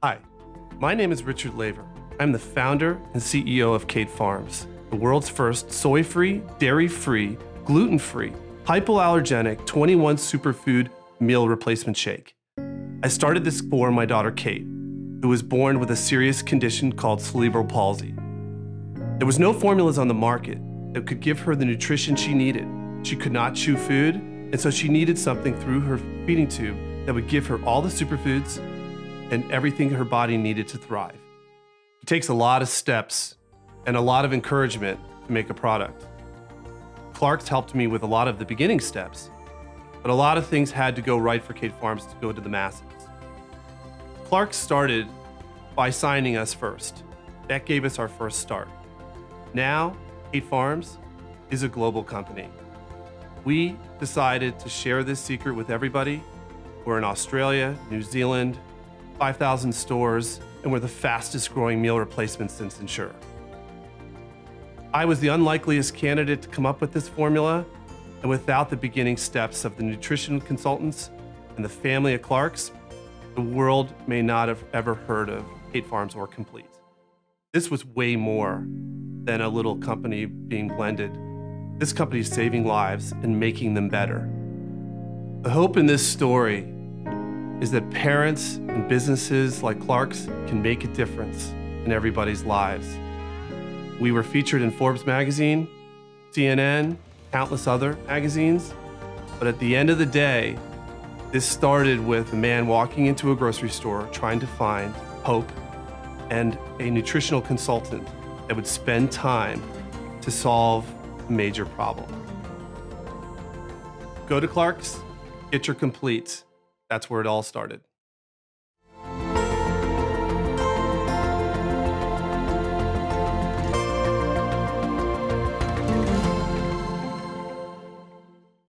Hi, my name is Richard Laver. I'm the founder and CEO of Kate Farms, the world's first soy free, dairy free, gluten free, hypoallergenic 21 superfood meal replacement shake. I started this for my daughter Kate, who was born with a serious condition called cerebral palsy. There was no formulas on the market that could give her the nutrition she needed. She could not chew food, and so she needed something through her feeding tube that would give her all the superfoods and everything her body needed to thrive. It takes a lot of steps and a lot of encouragement to make a product. Clark's helped me with a lot of the beginning steps, but a lot of things had to go right for Kate Farms to go to the masses. Clark started by signing us first. That gave us our first start. Now, Kate Farms is a global company. We decided to share this secret with everybody. We're in Australia, New Zealand, 5,000 stores, and we're the fastest growing meal replacement since Ensure. I was the unlikeliest candidate to come up with this formula, and without the beginning steps of the nutrition consultants and the family of Clarks, the world may not have ever heard of Kate Farms or Komplete. This was way more than a little company being blended. This company is saving lives and making them better. The hope in this story is that parents and businesses like Clark's can make a difference in everybody's lives. We were featured in Forbes magazine, CNN, countless other magazines, but at the end of the day, this started with a man walking into a grocery store trying to find hope and a nutritional consultant that would spend time to solve a major problem. Go to Clark's, get your Komplete. That's where it all started.